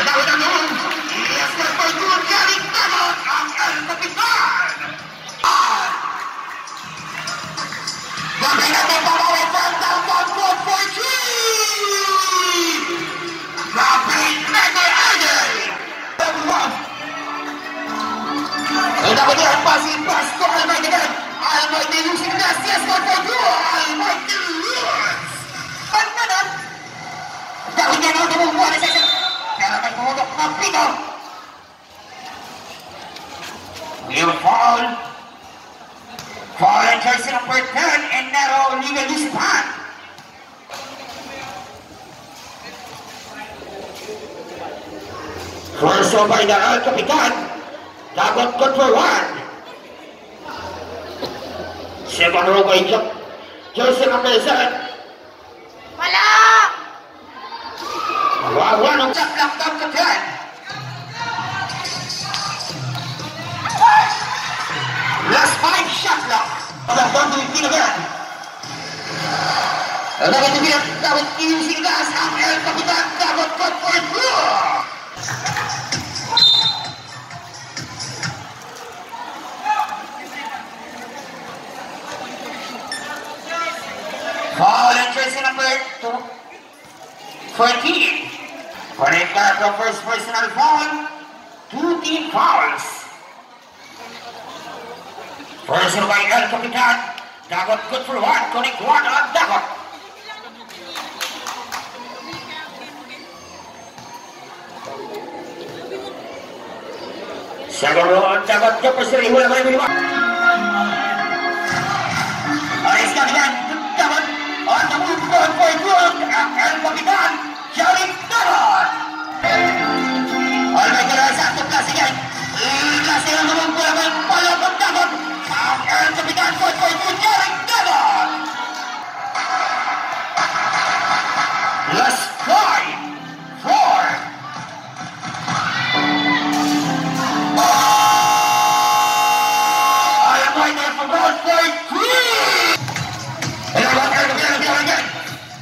Una naman. Pumutok na pito. Will fall. Fall and jersey number 10 and narrow legal Lucipan. First over by the El Capitan. Dagot good for one. Second row by jersey number 7. Wala! Wawa ng saklak Dapat tuwing Dapat tuwing dapat iusin gas ang El Capitan. Dapat good for two. Foul and jersey number two. 14. For a card of first personal foul, two team fouls. First by. Dagot good for one. Connect one on Dagot. On Dagot. Jefferson, wala ba yung Alis Capitan. Dagot. On the move. Going for good. Ang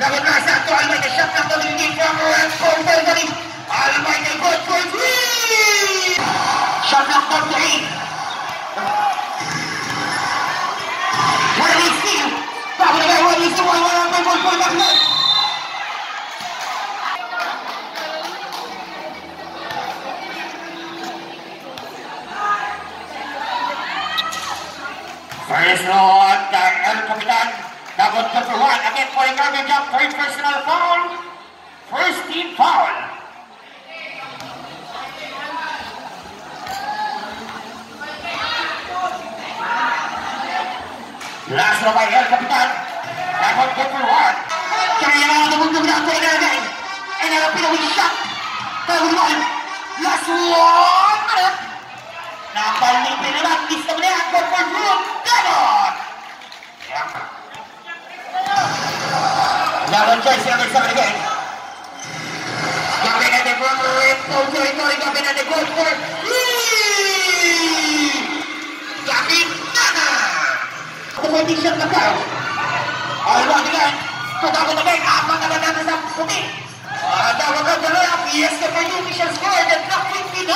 Dapat na sa ato, Almighty shot na tuloy from Red Bull Belgrade. Almighty good for na for three. What is one, one, one, one, one, one. First row at uh, El Capitan. Dapat number one. Again for a garbage up. Third personal foul. First team foul. Last row by El Capitan. Dapat number one. Kaya na ang mundo na ako inagay. And ang pinawin shot. Third one. Last one. Ano? Napalipin naman. Gusto mo na yan. Good for group. Choice. Ay, wag again. Tutapon again. Apa na lang natin sa puti. Ah, tawag ka dala. Yes, the for you. Official score. The clock 59.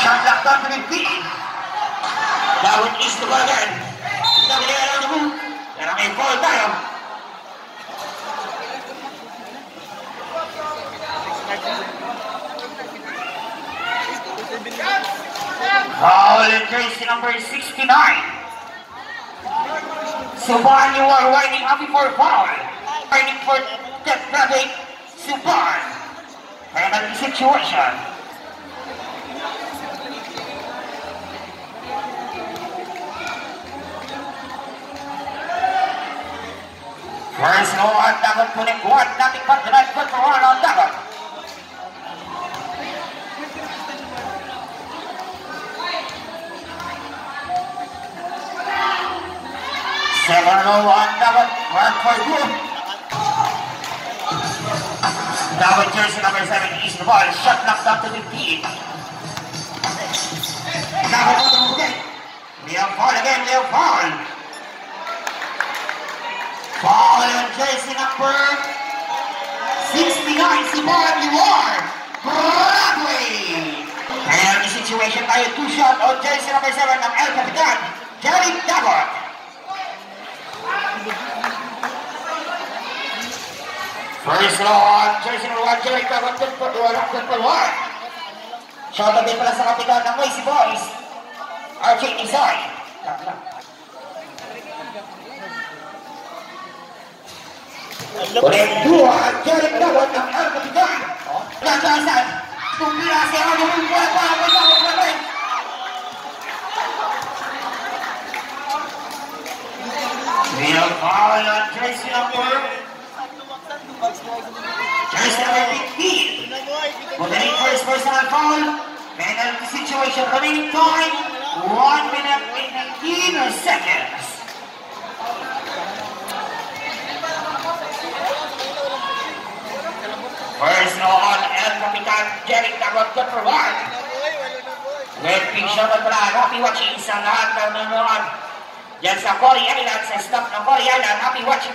Shot lock down to 15. Bawat is to go again. In jersey number 69. Suban, you are waiting up for foul. Waiting for death penalty. Suban. Penalty situation. First no on dapat nothing but tonight good for one on dapat. Seven no on dapat one for two. Dapat jersey number seven is the ball shot knocked up to 15. Dapat on the Leo fall again, Leo fall. Fall on jersey number 69, si Bob, you are. Balik tayo two shot on jersey number 7 ng El Capitan, Jerick Dagot. First row on jersey number 1, Jerick Dagot, good for one, good for one. Shot din pala sa kapitan Boys, RJ Isay. Ulit dua, Jerick Dagot ng El Capitan. Gagasan, tumira si Ano Mungkwa, para mo sa kapatid. Real foul on jersey number jersey number 15. Magaling first personal foul. Penalty situation. Remaining time, 1 minute and 19 seconds. First no on El Capitan Jerry good for one. With big shot at pala. Happy watching sa lahat ng nanonood. Yan sa Cory Island, sa staff ng Cory Island. Happy watching.